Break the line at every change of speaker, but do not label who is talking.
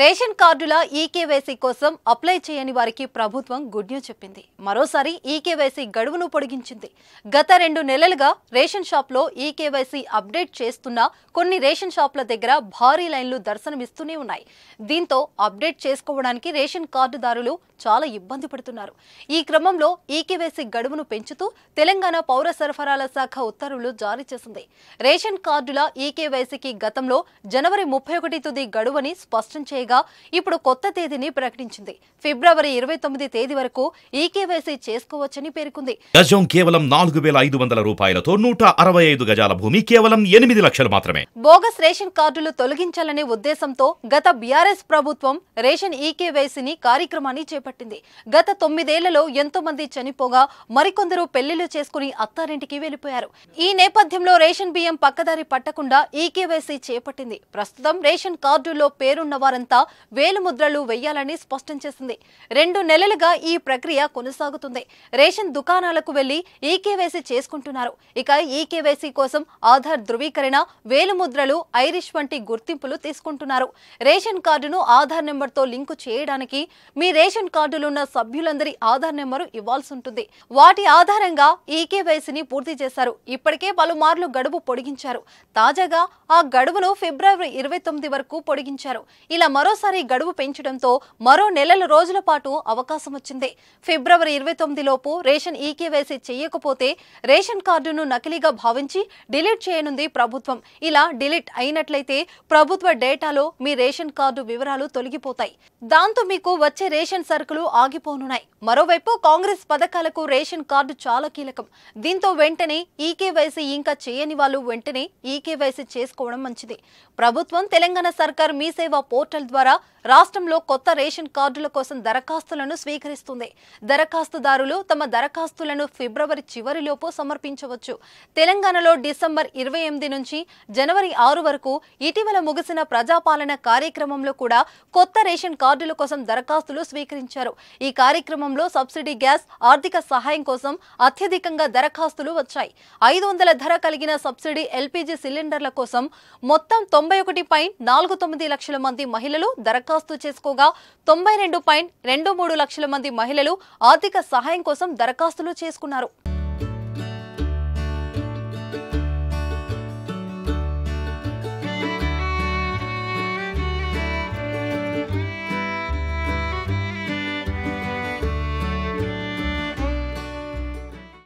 Ration కార్డుల eKYC కోసం apply చేయని వారికి ప్రభుత్వం గుడ్ న్యూస్ చెప్పింది. మరోసారి ఈకేవైసీ గడువును పొడిగించింది. గత రెండు నెలలుగా రేషన్ షాప్లో ఈకేవైసీ అప్డేట్ చేస్తున్న కొన్ని రేషన్ షాప్ల దగ్గర భారీ లైన్లు దర్శనమిస్తూనే ఉన్నాయి. దీంతో అప్డేట్ చేసుకోవడానికి రేషన్ కార్డుదారులు చాలా ఇబ్బంది పడుతున్నారు. ఈ క్రమంలో ఈకేవైసీ గడువును పెంచుతూ తెలంగాణ పౌర సరఫరాల శాఖ ఉత్తర్వులు జారీ చేసింది. రేషన్ కార్డుల ఈకేవైసీకి గతంలో జనవరి ముప్పై ఒకటి తుది గడువని స్పష్టం చేయగా ఇప్పుడు కొత్త తేదీని ప్రకటించింది. ఫిబ్రవరి ఇరవై తొమ్మిది తేదీ వరకు ఈకేవైసీ చేసుకోవచ్చని పేర్కొంది.
గజం కేవలం నాలుగు వేల ఐదు వందల రూపాయలతో నూట అరవై ఐదు గజాల భూమి కేవలం ఎనిమిది లక్షలు మాత్రమే.
బోగస్ రేషన్ కార్డులు తొలగించాలనే ఉద్దేశంతో గత బీఆర్ఎస్ ప్రభుత్వం రేషన్ ఈకేవైసీని కార్యక్రమాన్ని చేపట్టింది. గత తొమ్మిదేళ్ళలో ఎంతో మంది చనిపోగా మరికొందరు పెళ్ళిళ్ళు చేసుకుని అత్తారింటికి వెళ్ళిపోయారు ఈ నేపథ్యంలో రేషన్ బియ్యం పక్కదారి పట్టకుండా ఈకేవైసీ చేపట్టింది. ప్రస్తుతం రేషన్ కార్డుల్లో పేరున్న వారంతా వేలుముద్రలు వెయ్యాలని స్పష్టం చేసింది. రెండు నెలలుగా ఈ ప్రక్రియ కొనసాగుతుంది. రేషన్ దుకాణాలకు వెళ్ళి ఈకేవైసీ చేసుకుంటున్నారు. ఇక ఈకేవైసీ కోసం ఆధార్ ధృవీకరణ వేలుముద్రలు ఐరిష్ వంటి గుర్తింపులు తీసుకుంటున్నారు. రేషన్ కార్డును ఆధార్ నెంబర్తో లింకు చేయడానికి మీ రేషన్ కార్డులున్న సభ్యులందరి ఆధార్ నెంబరు ఇవ్వాల్సి ఉంటుంది. వాటి ఆధారంగా ఈకేవైసీని పూర్తి చేశారు. ఇప్పటికే పలుమార్లు గడువు పొడిగించారు. తాజాగా ఆ గడువును ఫిబ్రవరి ఇరవై తొమ్మిది వరకు పొడిగించారు. ఇలా మరోసారి గడువు పెంచడంతో మరో నెలల రోజుల పాటు అవకాశం వచ్చింది. ఫిబ్రవరి ఇరవై తొమ్మిది లోపు రేషన్ ఈకేవైసీ చేయకపోతే రేషన్ కార్డును నకిలీగా భావించి డిలీట్ చేయనుంది ప్రభుత్వం. ఇలా డిలీట్ అయినట్లయితే ప్రభుత్వ డేటాలో మీ రేషన్ కార్డు వివరాలు తొలగిపోతాయి. దాంతో మీకు వచ్చే రేషన్ సరుకులు ఆగిపోనున్నాయి. మరోవైపు కాంగ్రెస్ పథకాలకు రేషన్ కార్డు చాలా కీలకం. దీంతో వెంటనే ఈకేవైసీ ఇంకా చేయని వాళ్ళు వెంటనే ఈకేవైసీ చేసుకోవడం మంచిది. ప్రభుత్వం తెలంగాణ సర్కార్ మీ సేవ పోర్టల్ ద్వారా రాష్ట్రంలో కొత్త రేషన్ కార్డుల కోసం దరఖాస్తులను స్వీకరిస్తుంది. దరఖాస్తుదారులు తమ దరఖాస్తులను ఫిబ్రవరి చివరిలోపు సమర్పించవచ్చు. తెలంగాణలో డిసెంబర్ ఇరవై ఎనిమిది నుంచి జనవరి ఆరు వరకు ఇటీవల ముగిసిన ప్రజాపాలన కార్యక్రమంలో కూడా కొత్త రేషన్ కార్డుల కోసం దరఖాస్తులు స్వీకరించారు. ఈ కార్యక్రమంలో సబ్సిడీ గ్యాస్ ఆర్థిక సహాయం కోసం అత్యధికంగా దరఖాస్తులు వచ్చాయి. ఐదు వందల ధర కలిగిన సబ్సిడీ ఎల్పీజీ సిలిండర్ల కోసం మొత్తం తొంభై ఒకటి పాయింట్ నాలుగు తొమ్మిది లక్షల మంది మహిళలు దరఖాస్తు చేసుకోగా తొంభై రెండు పాయింట్ రెండు మూడు లక్షల మంది మహిళలు ఆర్థిక సహాయం కోసం దరఖాస్తులు చేసుకున్నారు.